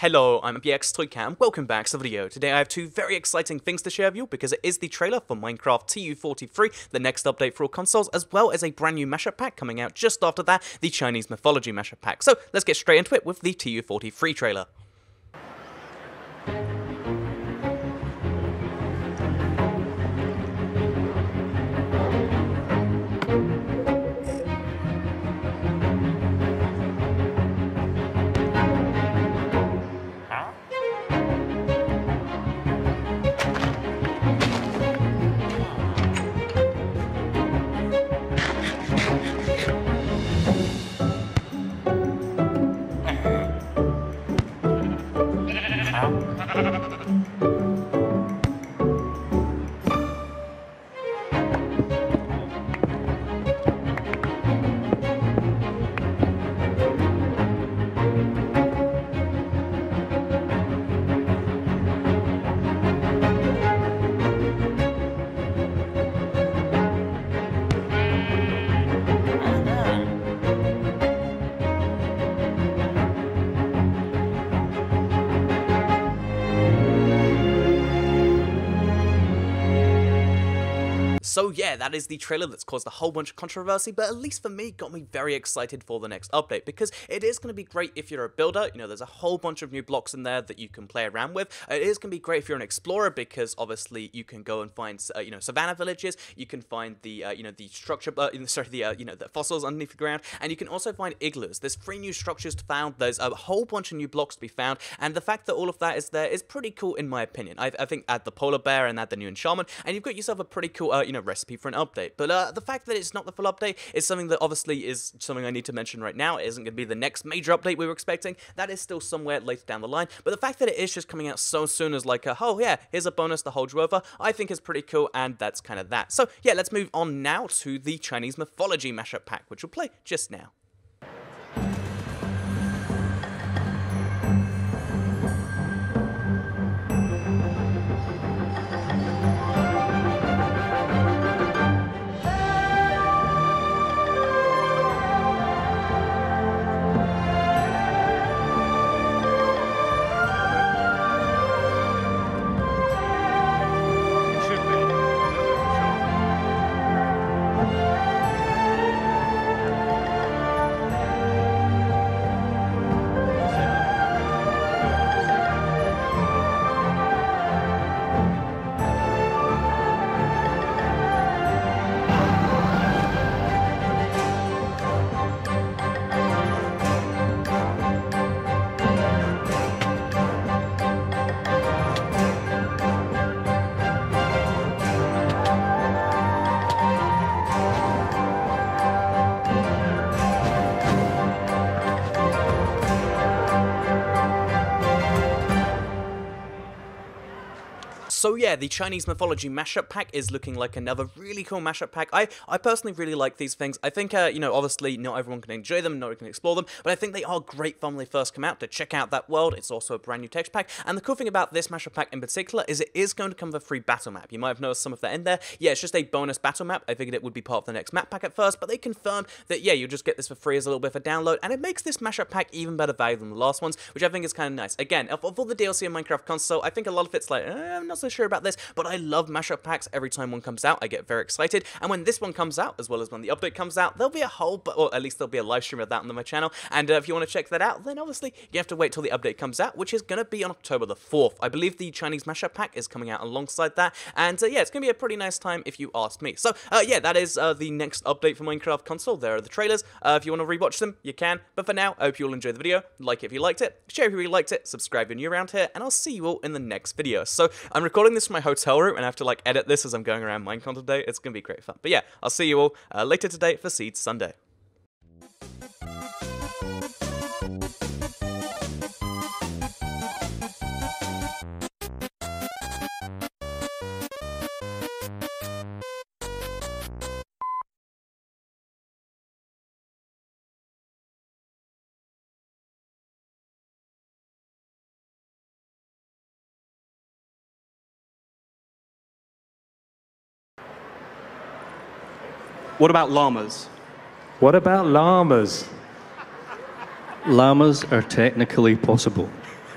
Hello, I'm BX welcome back to the video. Today I have two very exciting things to share with you because it is the trailer for Minecraft TU43, the next update for all consoles, as well as a brand new mashup pack coming out just after that, the Chinese Mythology mashup pack. So let's get straight into it with the TU43 trailer. So yeah, that is the trailer that's caused a whole bunch of controversy, but at least for me, got me very excited for the next update, because it is going to be great if you're a builder, you know, there's a whole bunch of new blocks in there that you can play around with. It is going to be great if you're an explorer, because obviously you can go and find, uh, you know, savannah villages, you can find the, uh, you know, the structure, uh, sorry, the, uh, you know, the fossils underneath the ground, and you can also find igloos. There's three new structures to found, there's a whole bunch of new blocks to be found, and the fact that all of that is there is pretty cool in my opinion. I, I think add the polar bear and add the new enchantment, and you've got yourself a pretty cool, uh, you know, recipe for an update. But uh, the fact that it's not the full update is something that obviously is something I need to mention right now. It isn't going to be the next major update we were expecting. That is still somewhere later down the line. But the fact that it is just coming out so soon as like, a, oh yeah, here's a bonus to hold you over, I think is pretty cool, and that's kind of that. So yeah, let's move on now to the Chinese mythology mashup pack, which we'll play just now. So yeah, the Chinese mythology mashup pack is looking like another really cool mashup pack. I, I personally really like these things. I think, uh, you know, obviously not everyone can enjoy them, not everyone can explore them, but I think they are great fun when they first come out to check out that world. It's also a brand new text pack, and the cool thing about this mashup pack in particular is it is going to come with a free battle map. You might have noticed some of that in there. Yeah, it's just a bonus battle map. I figured it would be part of the next map pack at first, but they confirmed that, yeah, you'll just get this for free as a little bit of a download, and it makes this mashup pack even better value than the last ones, which I think is kind of nice. Again, of, of all the DLC in Minecraft console, I think a lot of it's like, eh, I'm not so sure about this, but I love mashup packs. Every time one comes out, I get very excited. And when this one comes out, as well as when the update comes out, there'll be a whole, or at least there'll be a live stream of that on my channel. And uh, if you want to check that out, then obviously you have to wait till the update comes out, which is going to be on October the 4th. I believe the Chinese mashup pack is coming out alongside that. And uh, yeah, it's going to be a pretty nice time if you ask me. So uh, yeah, that is uh, the next update for Minecraft console. There are the trailers. Uh, if you want to rewatch them, you can. But for now, I hope you all enjoyed the video. Like it if you liked it, share if you really liked it, subscribe if you're new around here, and I'll see you all in the next video. So I'm recording this from my hotel room, and I have to like edit this as I'm going around Minecon today. It's to be great fun. But yeah, I'll see you all uh, later today for Seeds Sunday. What about llamas? What about llamas? Llamas are technically possible.